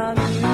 come